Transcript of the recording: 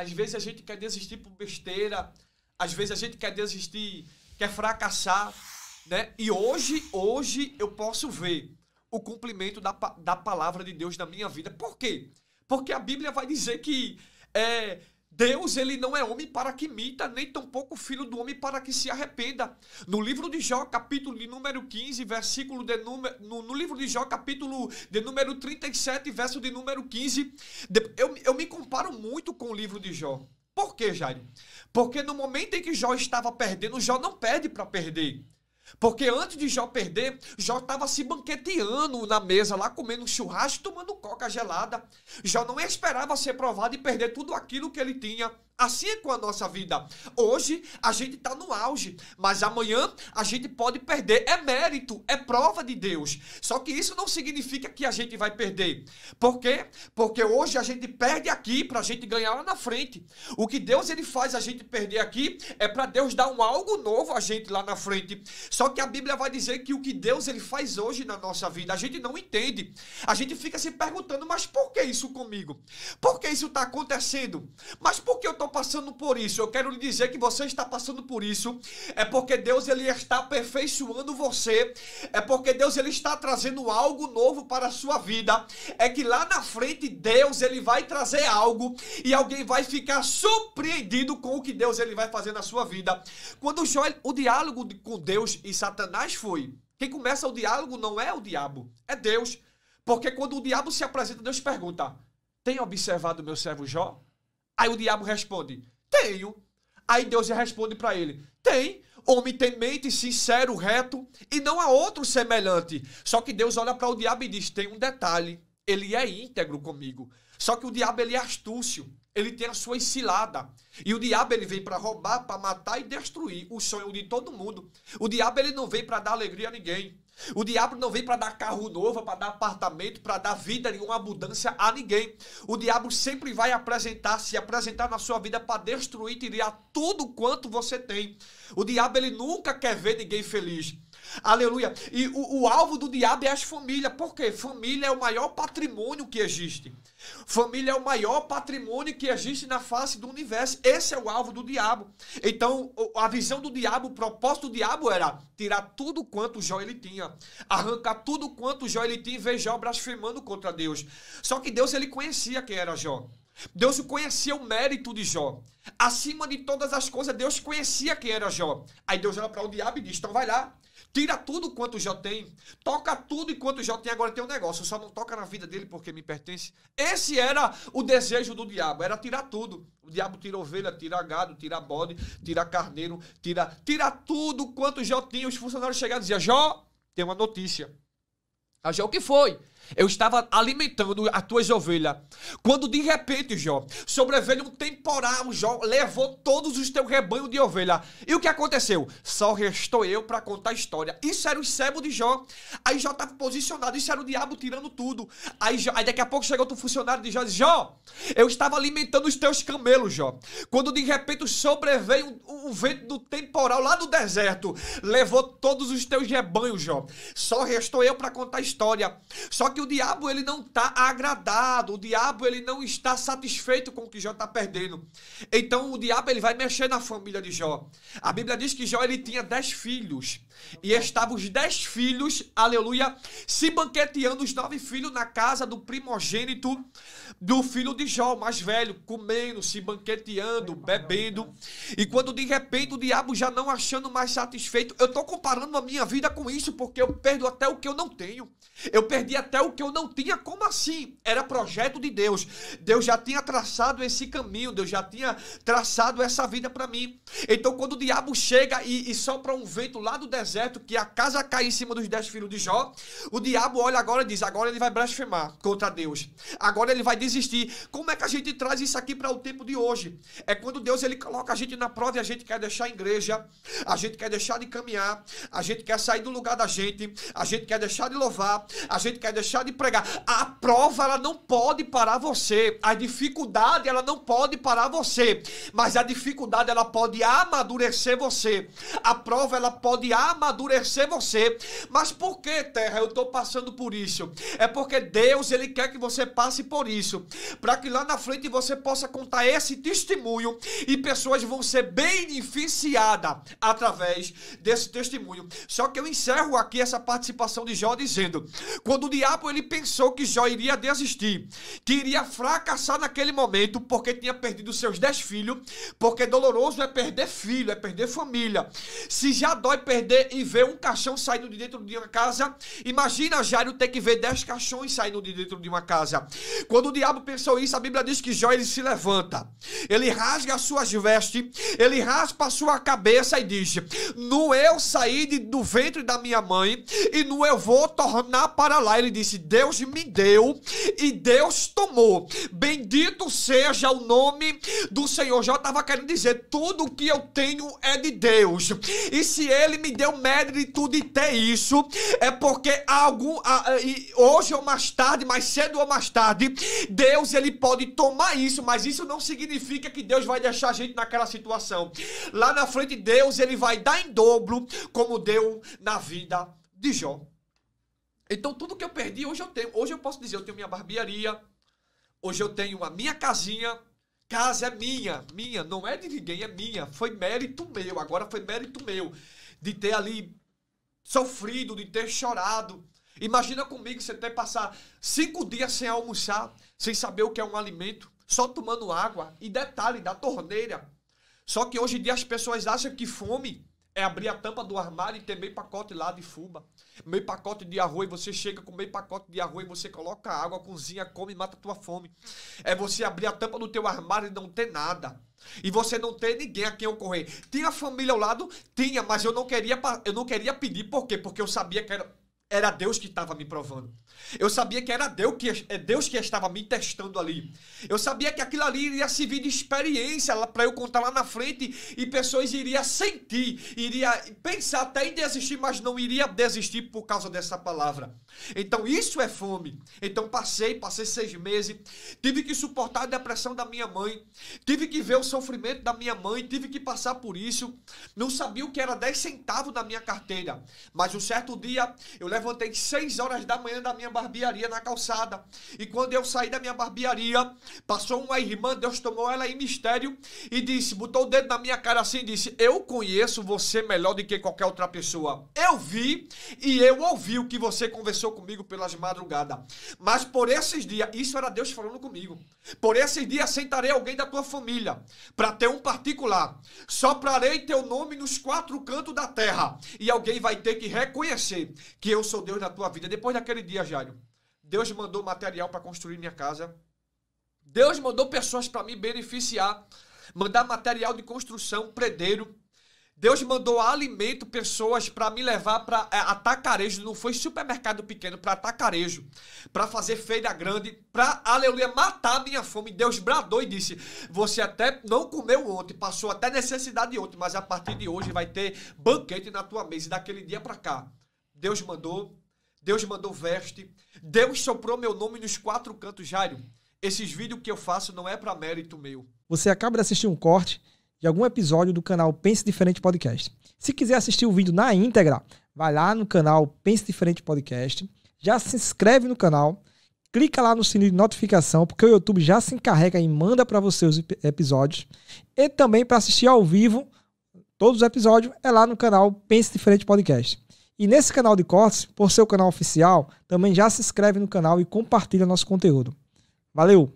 às vezes a gente quer desistir por besteira, às vezes a gente quer desistir, quer fracassar, né? E hoje, hoje eu posso ver o cumprimento da, da palavra de Deus na minha vida. Por quê? Porque a Bíblia vai dizer que é, Deus, ele não é homem para que imita, nem tampouco filho do homem para que se arrependa. No livro de Jó, capítulo de número 15, versículo de número. No, no livro de Jó, capítulo de número 37, verso de número 15, eu, eu me comparo muito com o livro de Jó. Por quê, Jair? Porque no momento em que Jó estava perdendo, Jó não perde para perder. Porque antes de Jó perder, Jó estava se banqueteando na mesa lá, comendo churrasco, tomando coca gelada. Jó não esperava ser provado e perder tudo aquilo que ele tinha. Assim é com a nossa vida. Hoje a gente está no auge, mas amanhã a gente pode perder. É mérito, é prova de Deus. Só que isso não significa que a gente vai perder. Por quê? Porque hoje a gente perde aqui para a gente ganhar lá na frente. O que Deus ele faz a gente perder aqui é para Deus dar um algo novo a gente lá na frente. Só que a Bíblia vai dizer que o que Deus ele faz hoje na nossa vida, a gente não entende. A gente fica se perguntando, mas por que isso comigo? Por que isso está acontecendo? Mas por que eu estou passando por isso, eu quero lhe dizer que você está passando por isso, é porque Deus ele está aperfeiçoando você, é porque Deus ele está trazendo algo novo para a sua vida, é que lá na frente Deus ele vai trazer algo e alguém vai ficar surpreendido com o que Deus ele vai fazer na sua vida. Quando o, o diálogo com Deus e Satanás foi, quem começa o diálogo não é o diabo, é Deus. Porque quando o diabo se apresenta, Deus pergunta: Tem observado meu servo Jó? Aí o diabo responde: Tenho. Aí Deus responde para ele: Tem. Homem tem mente sincero, reto, e não há outro semelhante. Só que Deus olha para o diabo e diz: Tem um detalhe. Ele é íntegro comigo. Só que o diabo ele é astúcio. Ele tem a sua cilada. E o diabo ele vem para roubar, para matar e destruir o sonho de todo mundo. O diabo ele não vem para dar alegria a ninguém. O diabo não vem para dar carro novo, para dar apartamento, para dar vida em uma abundância a ninguém. O diabo sempre vai apresentar, se apresentar na sua vida para destruir, tirar tudo quanto você tem. O diabo ele nunca quer ver ninguém feliz. Aleluia. E o, o alvo do diabo é as famílias. Por quê? Família é o maior patrimônio que existe. Família é o maior patrimônio que existe na face do universo. Esse é o alvo do diabo. Então, a visão do diabo, o propósito do diabo era tirar tudo quanto Jó ele tinha, arrancar tudo quanto Jó ele tinha e ver Jó blasfemando contra Deus. Só que Deus ele conhecia quem era Jó. Deus conhecia o mérito de Jó. Acima de todas as coisas, Deus conhecia quem era Jó. Aí Deus olha para o diabo e diz: então vai lá, Tira tudo quanto já tem. Toca tudo enquanto já tem. Agora tem um negócio. Só não toca na vida dele porque me pertence. Esse era o desejo do diabo. Era tirar tudo. O diabo tira ovelha, tira gado, tira bode, tira carneiro, tira, tira tudo quanto já tinha. Os funcionários chegaram e diziam: Jó, tem uma notícia. A Jó, o que foi? Eu estava alimentando as tuas ovelhas. Quando de repente, Jó, sobreveio um temporal, Jó levou todos os teus rebanhos de ovelha. E o que aconteceu? Só restou eu para contar a história. Isso era o sebo de Jó. Aí Jó estava posicionado. Isso era o diabo tirando tudo. Aí, Jó, aí daqui a pouco chegou outro funcionário de Jó e disse: Jó, eu estava alimentando os teus camelos, Jó. Quando de repente sobreveio um, um vento do temporal lá do deserto, levou todos os teus rebanhos, Jó. Só restou eu para contar a história. Só que o diabo ele não está agradado, o diabo ele não está satisfeito com o que Jó está perdendo. Então o diabo ele vai mexer na família de Jó. A Bíblia diz que Jó ele tinha dez filhos e estavam os dez filhos, aleluia, se banqueteando os nove filhos na casa do primogênito do filho de Jó, mais velho, comendo, se banqueteando, bebendo. E quando de repente o diabo já não achando mais satisfeito, eu estou comparando a minha vida com isso porque eu perdo até o que eu não tenho. Eu perdi até o que eu não tinha. Como assim? Era projeto de Deus. Deus já tinha traçado esse caminho, Deus já tinha traçado essa vida para mim. Então quando o diabo chega e, e sopra um vento lá do deserto, que a casa cai em cima dos dez filhos de Jó, o diabo olha agora e diz: agora ele vai blasfemar contra Deus. Agora ele vai desistir. Como é que a gente traz isso aqui para o tempo de hoje? É quando Deus ele coloca a gente na prova e a gente quer deixar a igreja, a gente quer deixar de caminhar, a gente quer sair do lugar da gente, a gente quer deixar de louvar, a gente quer deixar de pregar. A prova ela não pode parar você. A dificuldade ela não pode parar você. Mas a dificuldade ela pode amadurecer você. A prova ela pode amadurecer você. Mas por que, terra, eu estou passando por isso? É porque Deus ele quer que você passe por isso, para que lá na frente você possa contar esse testemunho e pessoas vão ser beneficiadas através desse testemunho. Só que eu encerro aqui essa participação de Jó dizendo: quando o diabo ele pensou que Jó iria desistir, que iria fracassar naquele momento porque tinha perdido seus dez filhos, porque doloroso é perder filho, é perder família. Se já dói perder e ver um caixão saindo de dentro de uma casa, imagina Jairo ter que ver dez caixões saindo de dentro de uma casa. Quando o diabo pensou isso, a Bíblia diz que Jó ele se levanta, ele rasga as suas vestes, ele raspa a sua cabeça e diz: No eu saí de, do ventre da minha mãe e no eu vou tornar para lá. Ele disse: Deus me deu e Deus tomou. Bendito seja o nome do Senhor. Jó estava querendo dizer: Tudo que eu tenho é de Deus. E se ele me deu mérito de ter isso, é porque algum, hoje ou mais tarde, mais cedo ou mais tarde, Deus ele pode tomar isso, mas isso não significa que Deus vai deixar a gente naquela situação. Lá na frente, Deus ele vai dar em dobro, como deu na vida de Jó. Então, tudo que eu perdi, hoje eu tenho. Hoje eu posso dizer, eu tenho minha barbearia, hoje eu tenho a minha casinha. Casa é minha, minha, não é de ninguém, é minha. Foi mérito meu, agora foi mérito meu de ter ali sofrido, de ter chorado. Imagina comigo você ter passar cinco dias sem almoçar, sem saber o que é um alimento, só tomando água. E detalhe, da torneira. Só que hoje em dia as pessoas acham que fome é abrir a tampa do armário e ter meio pacote lá de fuba. Meio pacote de arroz, você chega com meio pacote de arroz, você coloca água, cozinha, come e mata a tua fome. É você abrir a tampa do teu armário e não ter nada. E você não ter ninguém a quem ocorrer. Tinha família ao lado? Tinha, mas eu não queria, eu não queria pedir. Por quê? Porque eu sabia que era, era Deus que estava me provando. Eu sabia que era Deus que, é Deus que estava me testando ali. Eu sabia que aquilo ali iria servir de experiência para eu contar lá na frente e pessoas iriam sentir, iria pensar até em desistir, mas não iria desistir por causa dessa palavra. Então isso é fome. Então passei, passei seis meses, tive que suportar a depressão da minha mãe, tive que ver o sofrimento da minha mãe, tive que passar por isso. Não sabia o que era 10 centavos na minha carteira, mas um certo dia eu levantei seis horas da manhã da minha barbearia na calçada. E quando eu saí da minha barbearia, passou uma irmã, Deus tomou ela em mistério e disse, botou o dedo na minha cara assim e disse: Eu conheço você melhor do que qualquer outra pessoa. Eu vi e eu ouvi o que você conversou comigo pelas madrugadas. Mas por esses dias, isso era Deus falando comigo. Por esses dias sentarei alguém da tua família para ter um particular. Soprarei teu nome nos quatro cantos da terra e alguém vai ter que reconhecer que eu sou Deus na tua vida. Depois daquele dia, Jário, Deus mandou material para construir minha casa. Deus mandou pessoas para me beneficiar, mandar material de construção, predeiro. Deus mandou alimento, pessoas para me levar para é, atacarejo, não foi supermercado pequeno, para atacarejo, para fazer feira grande, para, aleluia, matar a minha fome. Deus bradou e disse: Você até não comeu ontem, passou até necessidade ontem, mas a partir de hoje vai ter banquete na tua mesa. E daquele dia para cá, Deus mandou, Deus mandou veste, Deus soprou meu nome nos quatro cantos, Jairo. Esses vídeos que eu faço não é para mérito meu. Você acaba de assistir um corte de algum episódio do canal Pense Diferente Podcast. Se quiser assistir o vídeo na íntegra, vai lá no canal Pense Diferente Podcast, já se inscreve no canal, clica lá no sininho de notificação, porque o YouTube já se encarrega e manda para você os episódios. E também para assistir ao vivo todos os episódios é lá no canal Pense Diferente Podcast. E nesse canal de cortes, por ser o canal oficial, também já se inscreve no canal e compartilha nosso conteúdo. Valeu!